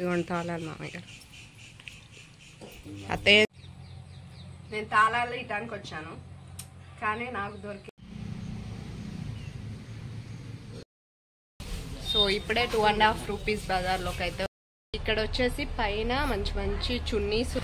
ఇదిగోండి తాళాలు మామయ్య గారు. అత్తయ్య నేను తాళాలు ఇటానికి వచ్చాను కానీ నాకు దొరికి సో ఇప్పుడే టూ అండ్ హాఫ్ రూపీస్ బజార్లోకి అయితే ఇక్కడ వచ్చేసి పైన మంచి మంచి చున్నీస్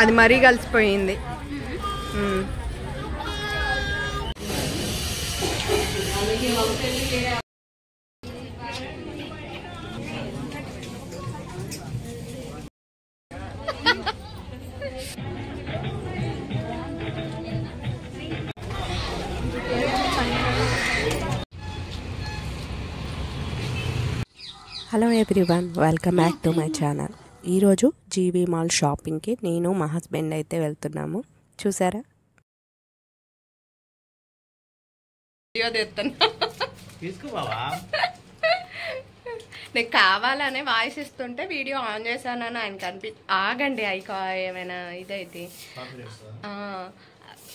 అది మరీ కలిసిపోయింది. Hello everyone welcome back to my channel ఈరోజు జీవీ మాల్ షాపింగ్కి నేను మా హస్బెండ్ అయితే వెళ్తున్నాము. చూసారా? నేను కావాలనే వాయిస్ ఇస్తుంటే వీడియో ఆన్ చేశానని ఆయన కనిపి ఆగండి ఐక ఏమైనా ఇదైతే. ఆ,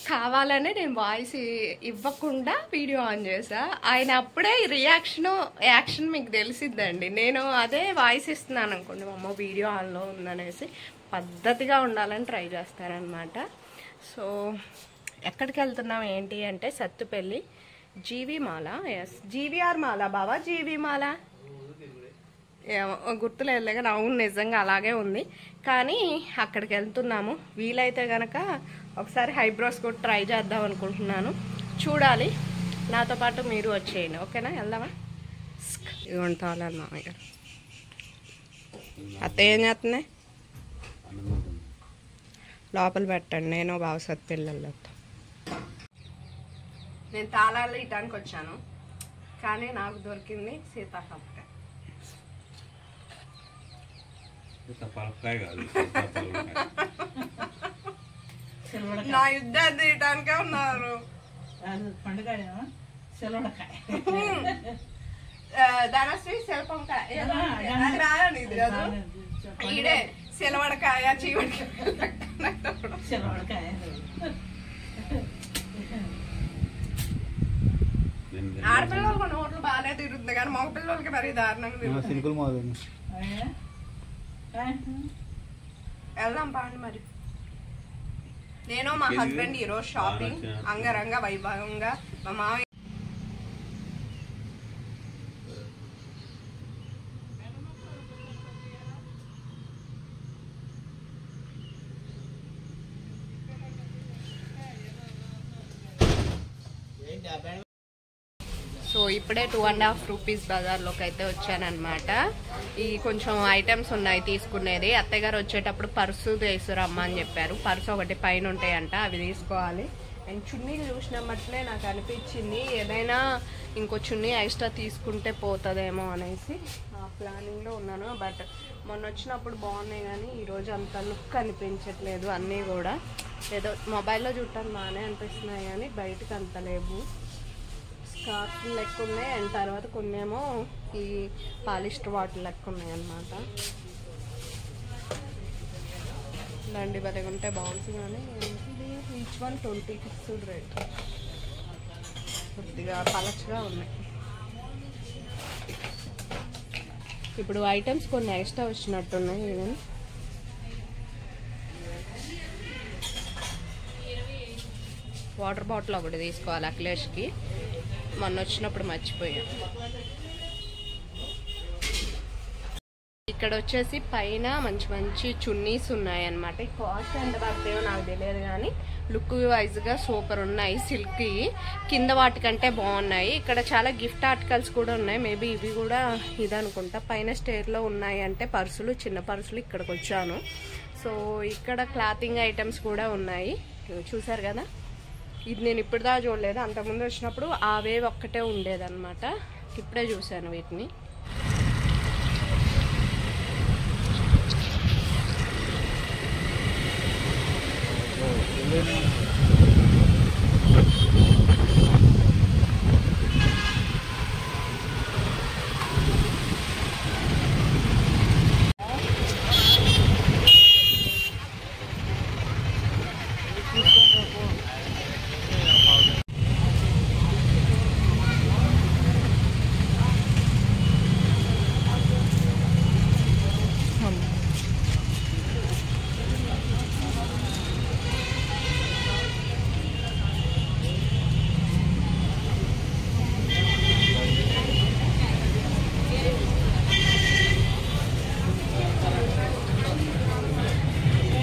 కావాలనే నేను వాయిస్ ఇవ్వకుండా వీడియో ఆన్ చేసా ఆయన అప్పుడే రియాక్షన్ యాక్షన్ మీకు తెలిసిద్దండి. నేను అదే వాయిస్ ఇస్తున్నాను అనుకోండి మా అమ్మ వీడియో ఆన్లో ఉందనేసి పద్ధతిగా ఉండాలని ట్రై చేస్తారనమాట సో ఎక్కడికి వెళ్తున్నాం ఏంటి అంటే Sathupalli GV mall yes GVR mall బావా జీవి మాల ఏమో గుర్తులేదు కానీ అవును నిజంగా అలాగే ఉంది. కానీ అక్కడికి వెళ్తున్నాము. వీలైతే గనక ఒకసారి హైబ్రోస్ కూడా ట్రై చేద్దాం అనుకుంటున్నాను. చూడాలి. నాతో పాటు మీరు వచ్చేయండి. ఓకేనా? వెళ్దామా? ఇదిగోండి తాళాలు మామయ్య గారు. ఏం చేస్తున్నాయి? లోపల పెట్టండి. నేను బావసత్ పిల్లలు నేను తాళాలు ఇటానికి వచ్చాను. కానీ నాకు దొరికింది సీతాఫలకాయ. కాదు నా యుద్ధాన్ని తీయటానికే ఉన్నారు. పండుగ సెలవులకాయ ఆ, ధనశ్రీ శిల్పంకాయ అది రాదండి ఇది కాదు. ఈడే సిలవడకాయ చీవడకాయ ఆడపిల్లలు మన ఓట్లు బాగానే తిరుగుతుంది కానీ మగ పిల్లలకి మరి దారుణంగా తిరుగుతుంది. వెళ్దాం పాండి మరి. నేను మా హస్బెండ్ ఈరోజు షాపింగ్ అంగరంగ వైభవంగా మా మామయ్య సో ఇప్పుడే టూ అండ్ హాఫ్ రూపీస్ బజార్లోకి అయితే వచ్చానమాట ఈ కొంచెం ఐటమ్స్ ఉన్నాయి తీసుకునేది. అత్తగారు వచ్చేటప్పుడు పర్సు తీసుకురమ్మా అని చెప్పారు. పర్సు ఒకటి పైన ఉంటాయంట అవి తీసుకోవాలి. అండ్ చున్నీలు చూసినమ్మట్లే నాకు అనిపించింది. ఏదైనా ఇంకో చున్నీ ఎక్స్ట్రా తీసుకుంటే పోతుందేమో అనేసి ఆ ప్లానింగ్లో ఉన్నాను. బట్ మొన్న వచ్చినప్పుడు బాగున్నాయి కానీ ఈరోజు అంత లుక్ అనిపించట్లేదు అన్నీ కూడా. ఏదో మొబైల్లో చూడటానికి బాగానే అనిపిస్తున్నాయి కానీ బయటకు అంత లేవు. కార్ట్ లెక్క ఉన్నాయి అండ్ తర్వాత కొన్ని ఏమో ఈ పాలిస్టర్ వాటర్ లెక్క ఉన్నాయి అన్నమాట. దండి భలే ఉంటే బాగుంటుంది కానీ ఇది each one twenty fixed rate కొద్దిగా పలచగా ఉన్నాయి. ఇప్పుడు ఐటమ్స్ కొన్ని ఎక్స్ట్రా వచ్చినట్టున్నాయి ఈవెన్ వాటర్ బాటిల్ ఒకటి తీసుకోవాలి అఖిలేష్కి. మొన్న వచ్చినప్పుడు మర్చిపోయాం ఇక్కడ వచ్చేసి పైన మంచి మంచి చున్నీస్ ఉన్నాయన్నమాట. కాస్ట్ ఎంత పడతాయో నాకు తెలియదు కానీ లుక్ వైజ్గా సూపర్ ఉన్నాయి సిల్క్. కింద వాటికంటే బాగున్నాయి. ఇక్కడ చాలా గిఫ్ట్ ఆర్టికల్స్ కూడా ఉన్నాయి. మేబీ ఇవి కూడా ఇది అనుకుంటా పైన స్టేర్లో ఉన్నాయి అంటే పర్సులు చిన్న పర్సులు ఇక్కడికి వచ్చాను సో ఇక్కడ క్లాతింగ్ ఐటమ్స్ కూడా ఉన్నాయి. చూసారు కదా? ఇది నేను ఇప్పుడు దా చూడలేదు. అంతకుముందు వచ్చినప్పుడు ఆ వేవ్ ఒక్కటే ఉండేదన్నమాట. ఇప్పుడే చూశాను వీటిని.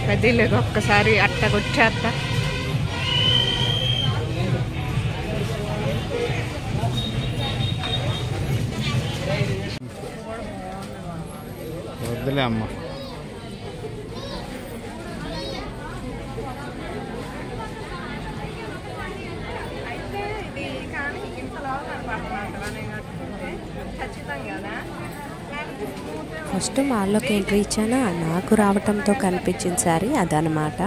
కదిలేదు ఒక్కసారి అట్టగొచ్చేస్తా వద్దులే అమ్మ అయితే ఇది కానీ ఇంతలో కనపడుతుంది నేను కట్టుకుంటే ఖచ్చితంగా కదా ఫస్ట్ మాల్లోకి ఎంట్రీ ఇచ్చానా? నాకు రావటంతో కనిపించిన శారీ అదనమాట.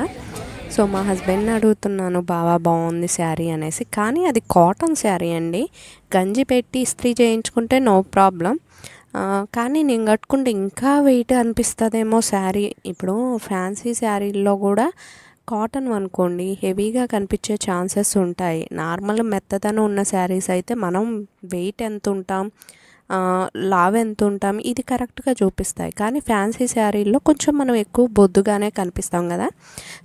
సో మా హస్బెండ్ని అడుగుతున్నాను బావా బాగుంది శారీ అనేసి. కానీ అది కాటన్ శారీ అండి. గంజి పెట్టి ఇస్త్రీ చేయించుకుంటే నో ప్రాబ్లం. కానీ నేను కట్టుకుంటే ఇంకా వెయిట్ అనిపిస్తుందేమో శారీ. ఇప్పుడు ఫ్యాన్సీ శారీల్లో కూడా కాటన్ అనుకోండి హెవీగా కనిపించే ఛాన్సెస్ ఉంటాయి. నార్మల్ మెత్తదనం ఉన్న శారీస్ అయితే మనం వెయిట్ ఎంత ఉంటాం లావ్ ఎంత ఉంటాం ఇది కరెక్ట్గా చూపిస్తాయి. కానీ ఫ్యాన్సీ శారీల్లో కొంచెం మనం ఎక్కువ బొద్దుగానే కనిపిస్తాం కదా.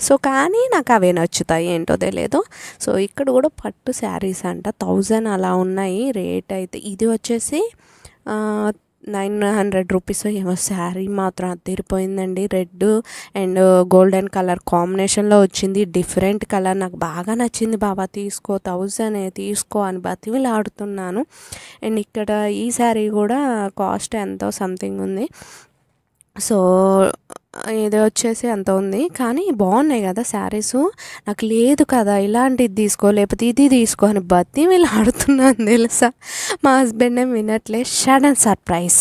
సో కానీ నాకు అవే నచ్చుతాయి ఏంటో తెలియదు సో ఇక్కడ కూడా పట్టు శారీస్ అంట థౌజండ్ అలా ఉన్నాయి రేట్ అయితే. ఇది వచ్చేసి నైన్ హండ్రెడ్ రూపీస్ ఏమో శారీ మాత్రం అదిరిపోయిందండి రెడ్ అండ్ గోల్డెన్ కలర్ కాంబినేషన్లో వచ్చింది. డిఫరెంట్ కలర్ నాకు బాగా నచ్చింది బాబా. తీసుకో థౌజండ్ తీసుకో అని బతివిలు ఆడుతున్నాను అండ్ ఇక్కడ ఈ శారీ కూడా కాస్ట్ ఎంతో సంథింగ్ ఉంది. సో ఇది వచ్చేసి అంత ఉంది. కానీ బాగున్నాయి కదా శారీస్. నాకు లేదు కదా ఇలాంటిది తీసుకో లేకపోతే ఇది తీసుకో అని బతి వీళ్ళు ఆడుతున్నాను తెలుసా? మా హస్బెండ్ ఏం వినట్లే. Sudden surprise.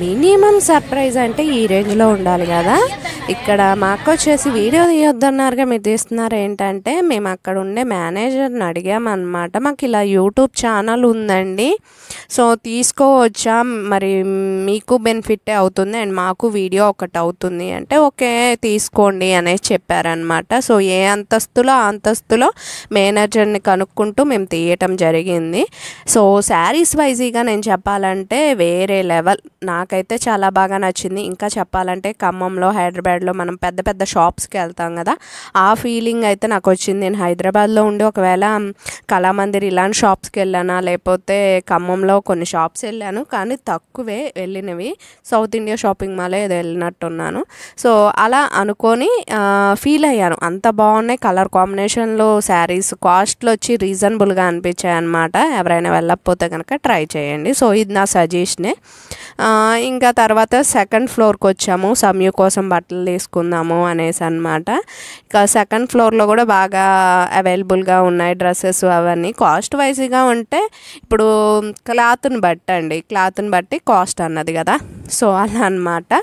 మినిమం సర్ప్రైజ్ అంటే ఈ రేంజ్లో ఉండాలి కదా? ఇక్కడ మాకు వచ్చేసి వీడియో తీయొద్దన్నారుగా మీరు తీస్తున్నారు ఏంటంటే మేము అక్కడ ఉండే మేనేజర్ని అడిగామన్నమాట. మాకు ఇలా యూట్యూబ్ ఛానల్ ఉందండి. సో తీసుకోవచ్చా? మరి మీకు బెనిఫిట్ అవుతుంది అండ్ మాకు వీడియో ఒకటి అవుతుంది అంటే ఓకే తీసుకోండి అనేసి చెప్పారనమాట సో ఏ అంతస్తులో ఆ అంతస్తులో మేనేజర్ని కనుక్కుంటూ మేము తీయటం జరిగింది. సో శారీస్ వైజీగా నేను చెప్పాలంటే వేరే లెవెల్. నాకైతే చాలా బాగా నచ్చింది. ఇంకా చెప్పాలంటే ఖమ్మంలో హైదరాబాద్లో మనం పెద్ద పెద్ద షాప్స్కి వెళ్తాం కదా ఆ ఫీలింగ్ అయితే నాకు వచ్చింది. నేను హైదరాబాద్లో ఉండి ఒకవేళ కళామందిర్ ఇలాంటి షాప్స్కి వెళ్ళానా లేకపోతే ఖమ్మంలో కొన్ని షాప్స్ వెళ్ళాను కానీ తక్కువే వెళ్ళినవి. సౌత్ ఇండియా షాపింగ్ మాల్ ఏదో వెళ్ళినట్టున్నాను. సో అలా అనుకొని ఫీల్ అయ్యాను. అంత బాగున్నాయి కలర్ కాంబినేషన్లో శారీస్. కాస్ట్లు వచ్చి రీజనబుల్గా అనిపించాయి అనమాట ఎవరైనా వెళ్ళకపోతే కనుక ట్రై చేయండి. సో ఇది నా సజెషనే. ఇంకా తర్వాత సెకండ్ ఫ్లోర్కి వచ్చాము. సమయు కోసం బట్టలు తీసుకుందాము అనేసి అనమాట ఇంకా సెకండ్ ఫ్లోర్లో కూడా బాగా అవైలబుల్గా ఉన్నాయి డ్రెస్సెస్ అవన్నీ. కాస్ట్ వైజ్గా ఉంటే ఇప్పుడు క్లాత్ని బట్టి అండి క్లాత్ని బట్టి కాస్ట్ అన్నది కదా. సో అలా అనమాట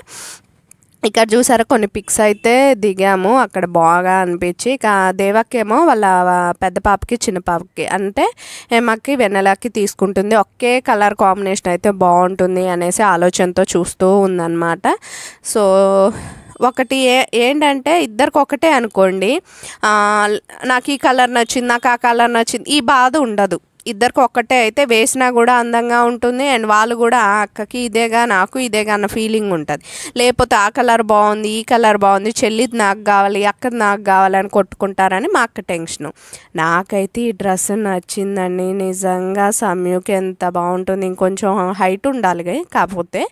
ఇక్కడ చూసారా కొన్ని పిక్స్ అయితే దిగాము. అక్కడ బాగా అనిపించి ఇక దేవాకేమో వాళ్ళ పెద్ద పాపకి చిన్న పాపకి అంటే హేమకి వెన్నెలకి తీసుకుంటుంది. ఒకే కలర్ కాంబినేషన్ అయితే బాగుంటుంది అనేసి ఆలోచనతో చూస్తూ ఉందన్నమాట. సో ఒకటి ఏ ఏంటంటే ఇద్దరికి ఒకటే అనుకోండి నాకు ఈ కలర్ నచ్చింది నాకు ఆ కలర్ నచ్చింది ఈ బాధ ఉండదు. ఇద్దరికి ఒక్కటే అయితే వేసినా కూడా అందంగా ఉంటుంది అండ్ వాళ్ళు కూడా "ఆ, అక్కకి ఇదేగా నాకు ఇదేగా అన్న ఫీలింగ్ ఉంటుంది. లేకపోతే ఆ కలర్ బాగుంది ఈ కలర్ బాగుంది చెల్లిది నాకు కావాలి అక్కది నాకు కావాలని కొట్టుకుంటారని మా అక్క టెన్షను. నాకైతే ఈ డ్రెస్ నచ్చిందండి. నిజంగా సమయుకి ఎంత బాగుంటుంది. ఇంకొంచెం హైట్ ఉండాలి కాకపోతే.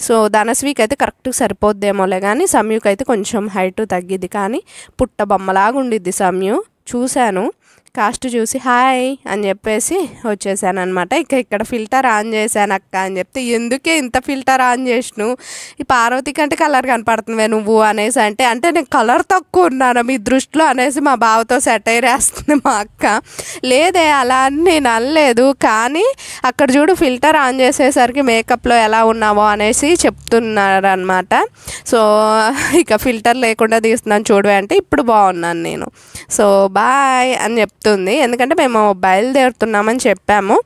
సో ధనస్వీకి అయితే కరెక్ట్గా సరిపోద్దేమోలే కానీ సమయుకి అయితే కొంచెం హైట్ తగ్గిద్ది. కానీ పుట్ట బొమ్మలాగా ఉండిద్ది సమయు. చూశాను. కాస్ట్ చూసి హాయ్ అని చెప్పేసి వచ్చేసాను అనమాట ఇక ఇక్కడ ఫిల్టర్ ఆన్ చేశాను అక్క అని చెప్తే ఎందుకే ఇంత ఫిల్టర్ ఆన్ చేసినావు? ఈ పార్వతి కంటే కలర్ కనపడుతుంది నువ్వు అనేసి అంటే అంటే నేను కలర్ తక్కువ ఉన్నాను మీ దృష్టిలో అనేసి మా బావతో సెటైర్ వేస్తుంది మా అక్క. లేదే అలా అని నేను అనలేదు కానీ అక్కడ చూడు ఫిల్టర్ ఆన్ చేసేసరికి మేకప్లో ఎలా ఉన్నావో అనేసి చెప్తున్నారు అనమాట సో ఇక ఫిల్టర్ లేకుండా తీస్తున్నాను చూడవే అంటే ఇప్పుడు బాగున్నాను నేను. సో బాయ్ అని చెప్పి చెప్తుంది. ఎందుకంటే మేము బయలుదేరుతున్నామని చెప్పాము.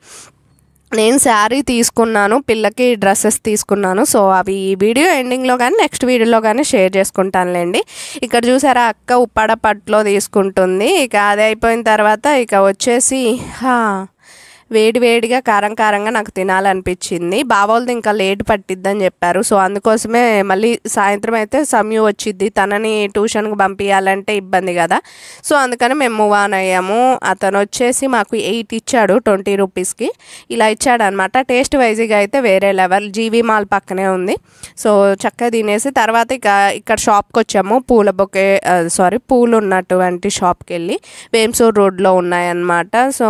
నేను శారీ తీసుకున్నాను పిల్లకి డ్రెస్సెస్ తీసుకున్నాను. సో అవి ఈ వీడియో ఎండింగ్లో కానీ నెక్స్ట్ వీడియోలో కానీ షేర్ చేసుకుంటానులేండి. ఇక్కడ చూసారా అక్క ఉప్పాడ పట్టులో తీసుకుంటుంది. ఇక అది అయిపోయిన తర్వాత ఇక వచ్చేసి వేడివేడిగా కారం కారంగా నాకు తినాలనిపించింది. బావోళ్ళది ఇంకా లేట్ పట్టిద్దని చెప్పారు. సో అందుకోసమే మళ్ళీ సాయంత్రం అయితే సమయం వచ్చిద్ది. తనని ట్యూషన్కి పంపించాలంటే ఇబ్బంది కదా. సో అందుకని మేము మూవ్ ఆన్ అయ్యాము. అతను వచ్చేసి మాకు ఎయిట్ ఇచ్చాడు ట్వంటీ రూపీస్కి. ఇలా ఇచ్చాడు అనమాట టేస్ట్ వైజ్గా అయితే వేరే లెవెల్. జీవి మాల్ పక్కనే ఉంది. సో చక్కగా తినేసి తర్వాత ఇక ఇక్కడ షాప్కి వచ్చాము. పూల బొకే సారీ పూలు ఉన్నటువంటి షాప్కి వెళ్ళి వేమ్సూర్ రోడ్లో ఉన్నాయన్నమాట. సో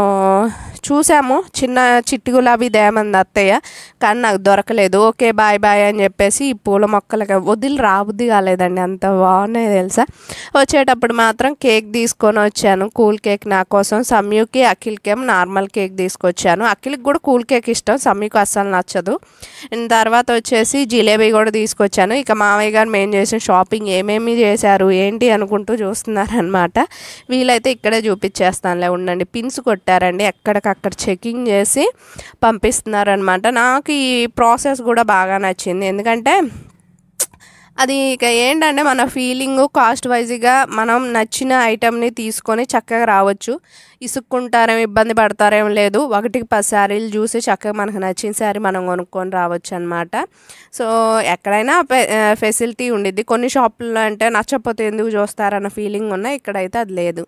చూసాము. చిన్న చిట్టి గులాబీ దేమంది అత్తయ్య. కానీ నాకు దొరకలేదు. ఓకే బాయ్ బాయ్ అని చెప్పేసి ఈ పూల మొక్కలకి వదిలి రాబుద్ది కాలేదండి. అంత బాగున్నాయి తెలుసా? వచ్చేటప్పుడు మాత్రం కేక్ తీసుకొని వచ్చాను. కూల్ కేక్ నా కోసం. సమ్యూకి అఖిల్కేం నార్మల్ కేక్ తీసుకొచ్చాను. అఖిల్కి కూడా కూల్ కేక్ ఇష్టం. సమ్యూకి అస్సలు నచ్చదు. తర్వాత వచ్చేసి జిలేబీ కూడా తీసుకొచ్చాను. ఇక మామయ్య గారు మేము చేసిన షాపింగ్ ఏమేమి చేశారు ఏంటి అనుకుంటూ చూస్తున్నారనమాట వీలైతే ఇక్కడే చూపించేస్తానులే. ఉండండి. పిన్స్ కొట్టారండి. ఎక్కడికక్కడ చెక్ కుకింగ్ చేసి పంపిస్తున్నారనమాట. నాకు ఈ ప్రాసెస్ కూడా బాగా నచ్చింది. ఎందుకంటే అది ఇక ఏంటంటే మన ఫీలింగ్ కాస్ట్ వైజ్గా మనం నచ్చిన ఐటెంని తీసుకొని చక్కగా రావచ్చు. ఇసుక్కుంటారేం ఇబ్బంది పడతారేం లేదు. ఒకటికి పది శారీలు చూసి చక్కగా మనకు నచ్చిన శారీ మనం కొనుక్కొని రావచ్చు అనమాట సో ఎక్కడైనా ఫెసిలిటీ ఉండిద్ది. కొన్ని షాపుల్లో అంటే నచ్చకపోతే ఎందుకు చూస్తారన్న ఫీలింగ్ ఉన్నా ఇక్కడైతే అది లేదు.